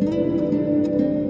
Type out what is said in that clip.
うん。